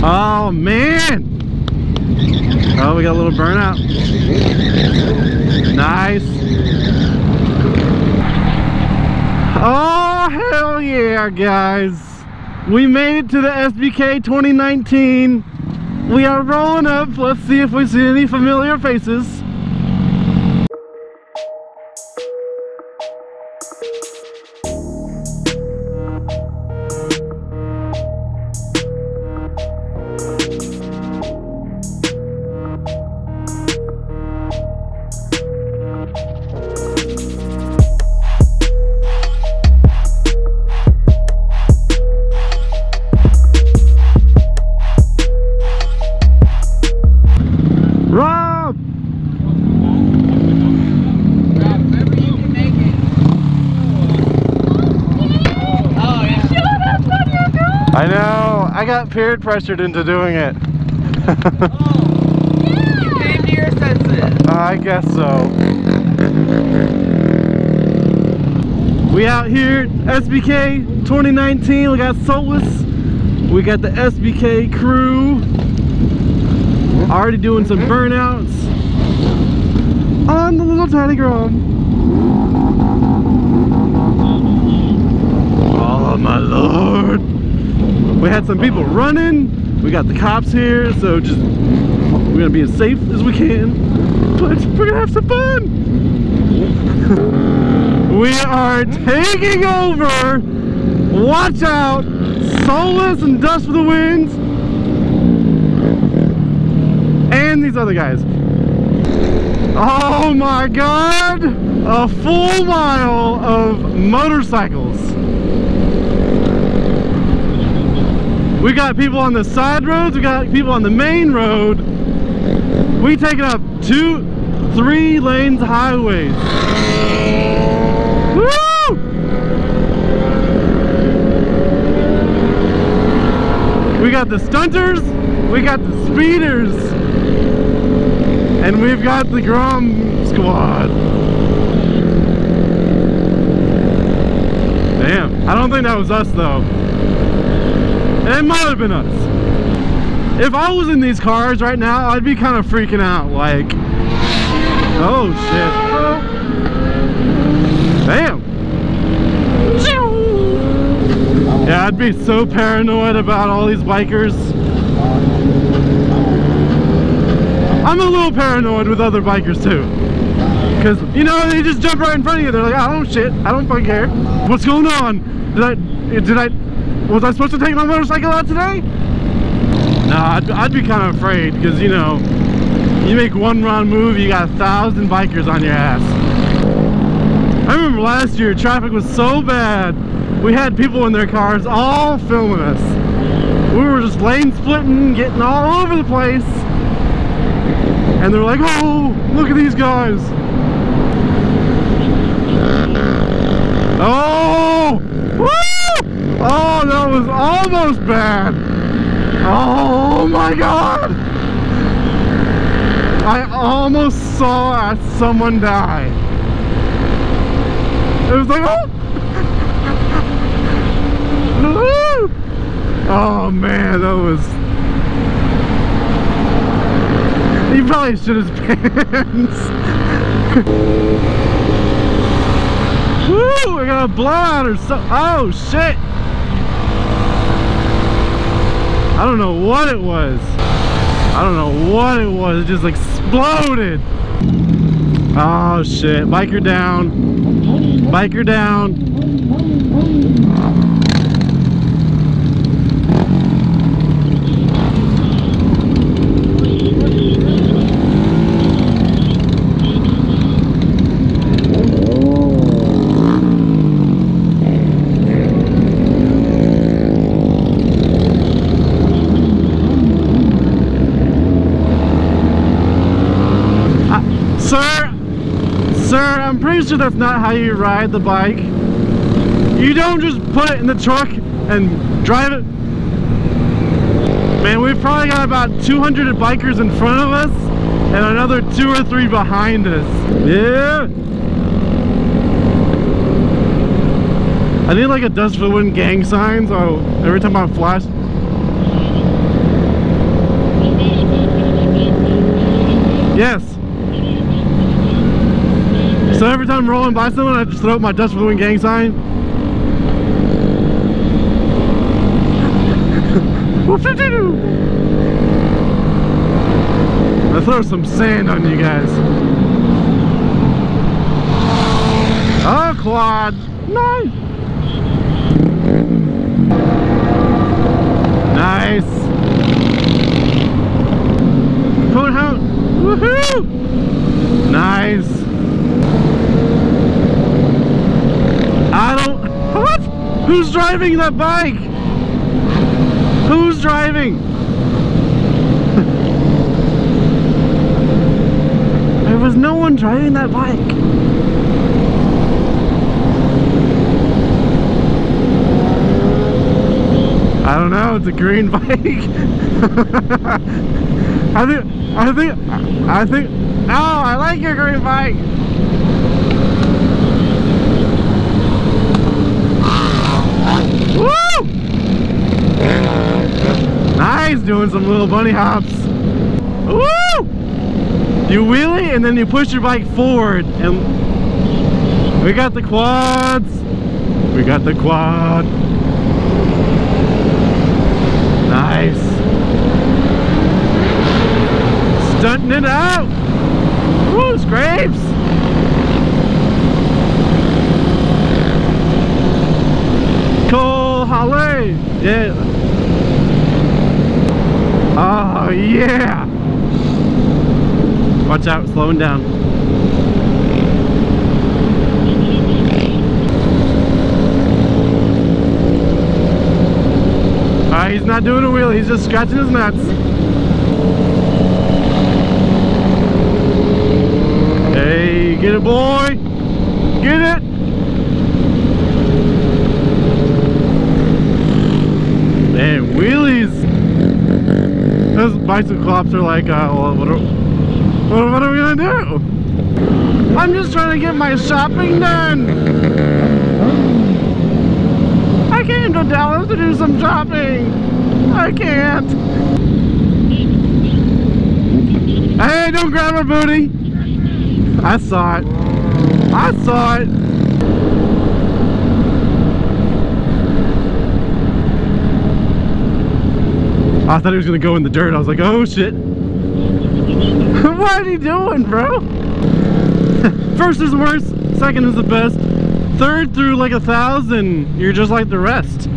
Oh man! Oh, we got a little burnout. Nice. Oh, hell yeah, guys. We made it to the SBK 2019. We are rolling up. Let's see if we see any familiar faces. Rob! Oh yeah. I know. I got peer pressured into doing it. You came to your senses. I guess so. We out here, SBK 2019. We got Soulless. We got the SBK crew. Already doing some burnouts on the little tiny Grom. Oh my lord. We had some people running. We got the cops here, so just we're gonna be as safe as we can. But we're gonna have some fun. we are taking over. Watch out. Soulless and Dust for the Winds. These other guys. Oh my god! A full mile of motorcycles. We got people on the side roads, we got people on the main road. We taking up two, three lanes highways. We got the stunters, we got the speeders, and we've got the Grom squad. Damn, I don't think that was us though. It might have been us. If I was in these cars right now, I'd be kind of freaking out. Like, oh shit. Damn. Yeah, I'd be so paranoid about all these bikers. I'm a little paranoid with other bikers too. Cause you know they just jump right in front of you. They're like, I oh, shit, I don't fucking care. What's going on? Did I, did I, was I supposed to take my motorcycle out today? Nah, I'd, I'd be kind of afraid because you know, you make one wrong move, you got a thousand bikers on your ass. I remember last year, traffic was so bad, we had people in their cars all filming us. We were just lane splitting, getting all over the place. And they're like, oh, look at these guys. Oh! Woo! Oh, that was almost bad. Oh my god! I almost saw someone die. It was like, oh! Oh man, that was. He probably shit his pants. Woo! I got a blowout or so. Oh shit! I don't know what it was. I don't know what it was. It just exploded. Oh shit! Biker down. Biker down. Uh, sir, sir, I'm pretty sure that's not how you ride the bike. You don't just put it in the truck and drive it. Man, we've probably got about 200 bikers in front of us and another two or three behind us. Yeah. I need like a dust for the wind gang sign so oh, every time I flash. Yes. So every time I'm rolling by someone, I just throw up my the wind gang sign. I throw some sand on you guys. Oh, quad. Nice. Nice. Code out. Woohoo! Nice. I don't. What? Who's driving that bike? Who's driving? there was no one driving that bike. I don't know, it's a green bike. I think, I think, I think, oh, I like your green bike. Woo! Nice, doing some little bunny hops. Woo! You wheelie and then you push your bike forward and we got the quads. We got the quad. Nice. Stunting it out. Woo, scrapes. Cole Holly. Yeah. Oh, yeah. Watch out, slowing down. Uh, he's not doing a wheel, he's just scratching his nuts. Hey, get it boy! Get it! Man, wheelies! Cops are like, uh, well, what are, what are we gonna do? I'm just trying to get my shopping done! I came to Dallas to do some shopping. I can't. Hey, don't grab her booty. I saw it. I saw it. I thought he was gonna go in the dirt. I was like, oh shit. what are you doing, bro? First is the worst, second is the best. Third through like a thousand, you're just like the rest.